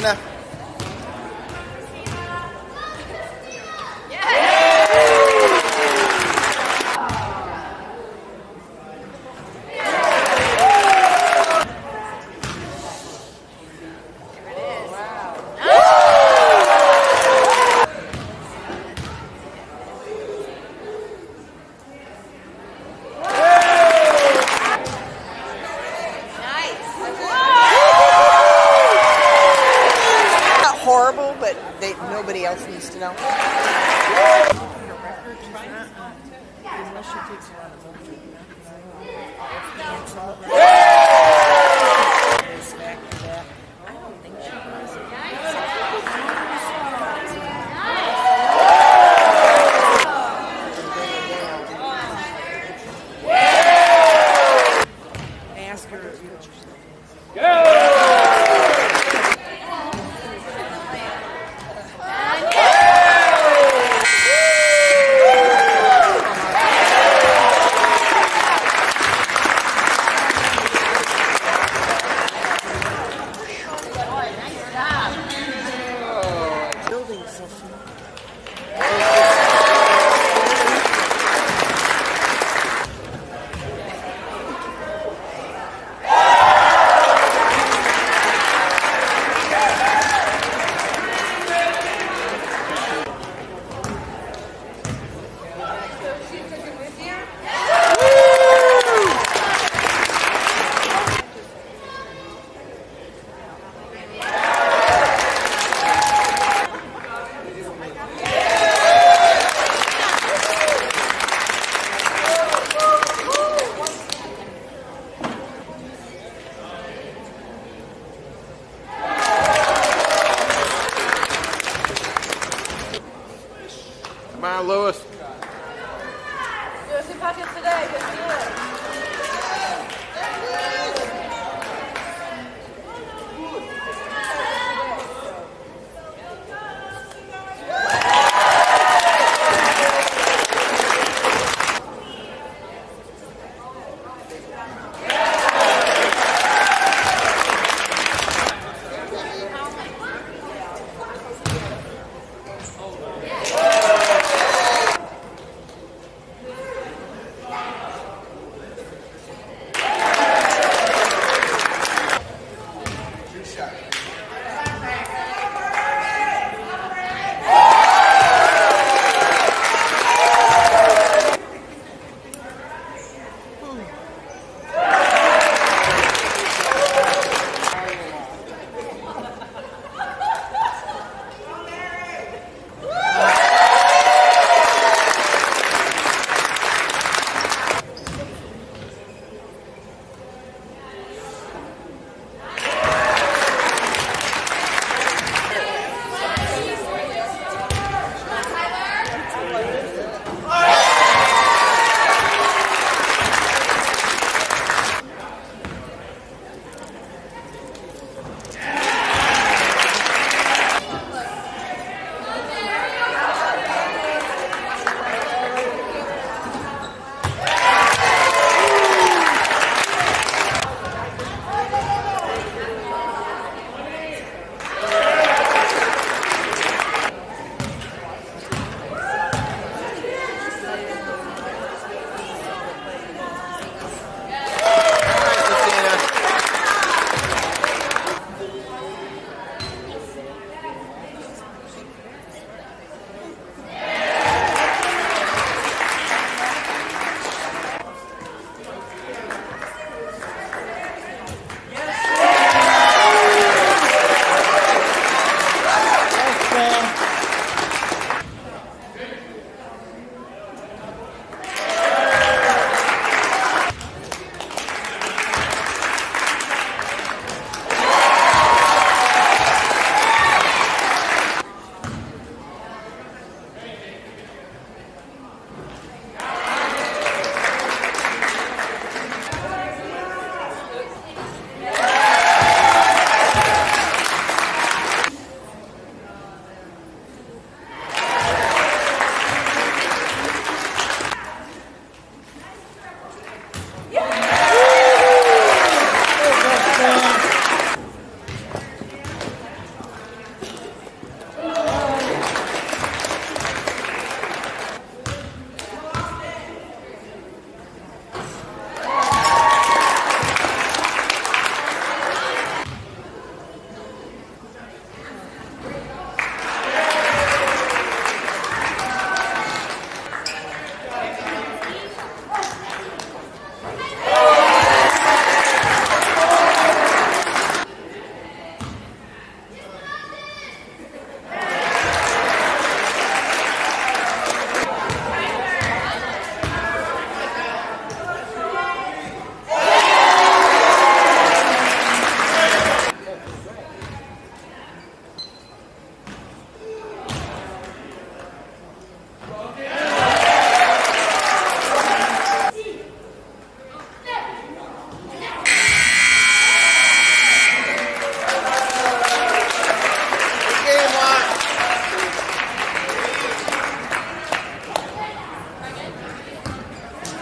China. but they, nobody else needs to know. Yeah. Lewis.